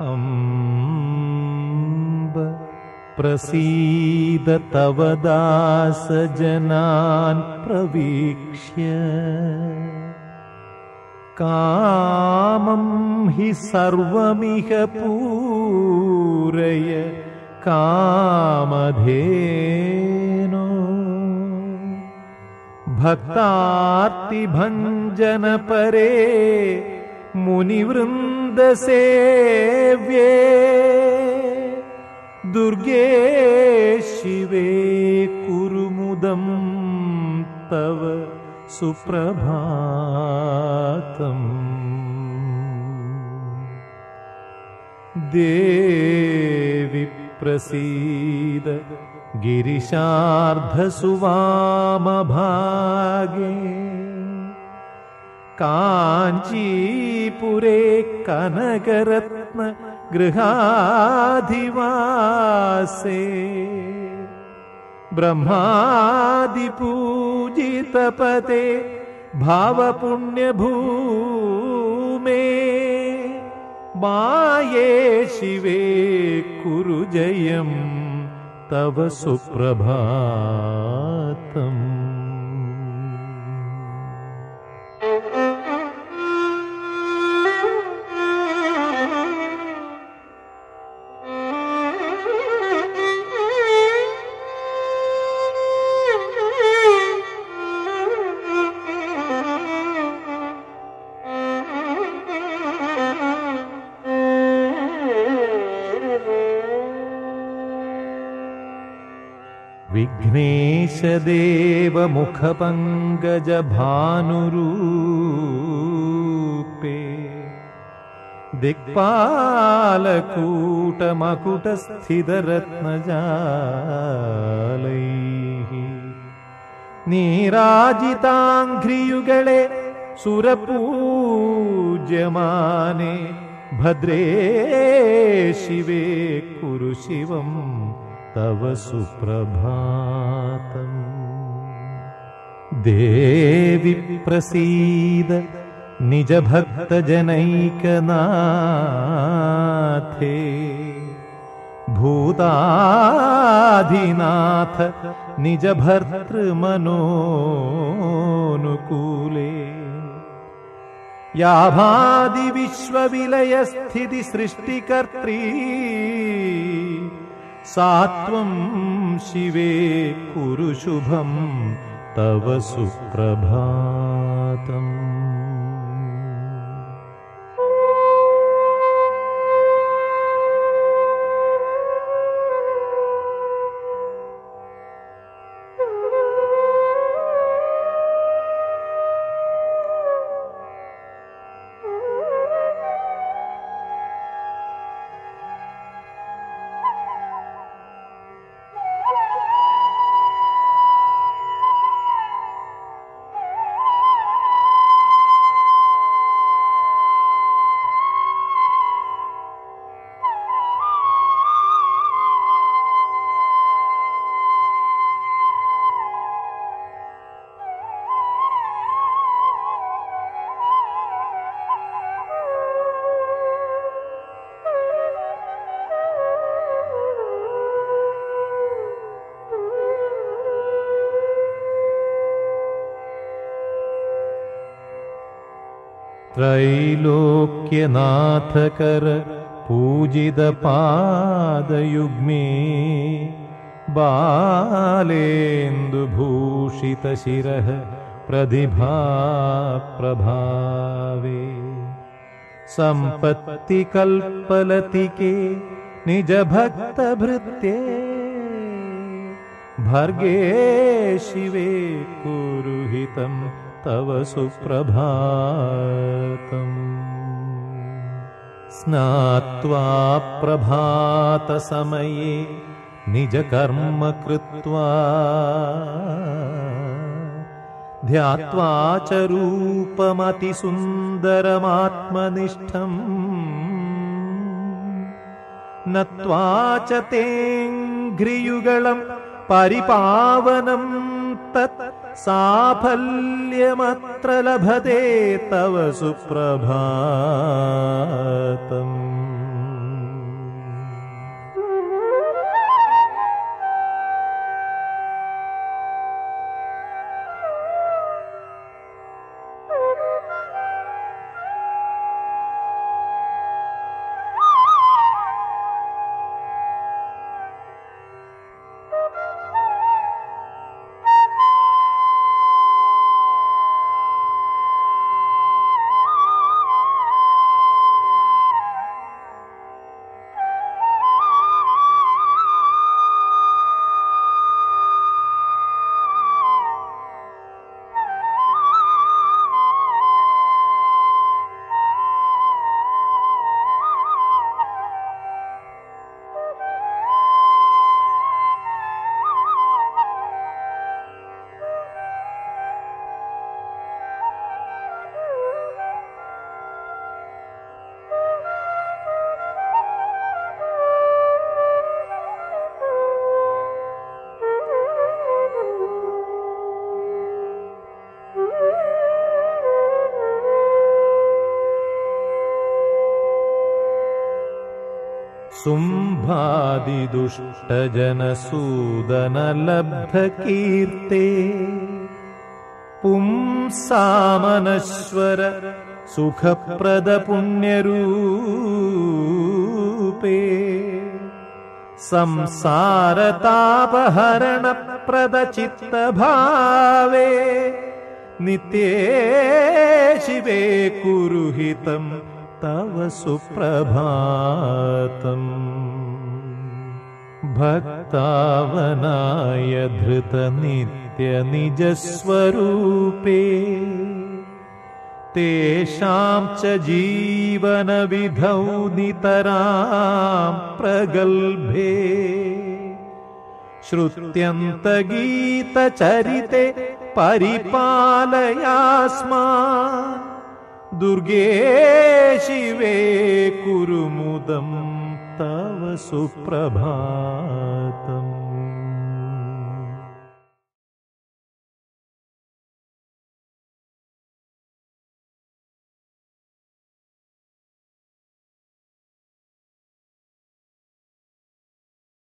अम्ब प्रसीद तव दासजनान् प्रवीक्ष्य। कामं हि सर्वमिह पूरय कामधेनो। भक्तार्तिभञ्जनपरे मुनिवृन्दसेव्ये दुर्गे शिवे कुरुमुदं तव सुप्रभातम्। देवि प्रसीद गिरिशार्धसुवामभागे काञ्चीपुरे कनकरत्न गृहाधिवासे ब्रह्मादिपूजितपते भावपुण्यभूमे माये शिवे कुरु जयं तव सुप्रभातम् विघ्नेशदेवमुखपङ्कजभानुरूपे दिक्पालकूटमकुटस्थितरत्नजालैः नीराजिताङ्घ्रियुगळे सुरपूज्यमाने भद्रे शिवे कुरु शिवम् तव सुप्रभातम्। देवि प्रसीद निजभक्तजनैकनाथे। भूताधिनाथ निजभर्तृमनोनुकूले। याभादिविश्वविलयस्थितिसृष्टिकर्त्री सा त्वं शिवे कुरु शुभं तव सुप्रभातम् त्रैलोक्यनाथकर पूजितपादयुग्मे बालेन्दुभूषितशिरः प्रतिभा प्रभावे। सम्पत्तिकल्पलतिके निजभक्तभृत्ये भर्गे शिवे कुरुहितं तव सुप्रभातम्। स्नात्वा प्रभातसमये निजकर्म कृत्वा ध्यात्वा च रूपमतिसुन्दरमात्मनिष्ठम्। नत्वा च तेऽङ्घ्रियुगळम् परिपावनं तत् साफल्यमत्र लभते तव सुप्रभातम् शुम्भादिदुष्टजनसूदनलब्धकीर्ते पुंसामनश्वर सुखप्रदपुण्यरूपे। संसारतापहरणप्रदचित्तभावे नित्ये शिवे कुरुहितम् तव सुप्रभातम् भक्तावनाय धृतनित्यनिजस्वरूपे तेषां च जीवनविधौ नितरां प्रगल्भे श्रुत्यन्तगीतचरिते परिपालयास्मान् दुर्गे शिवे कुरुमुदं तव सुप्रभातम्